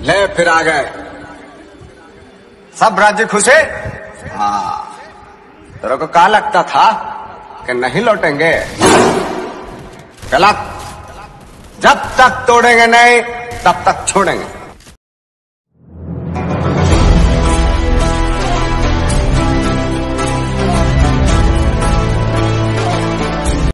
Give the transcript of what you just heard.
ले फिर आ गए। सब राज्य खुशे हाँ? तेरे को कहा लगता था कि नहीं लौटेंगे? गलत। जब तक तोड़ेंगे नहीं, तब तक छोड़ेंगे।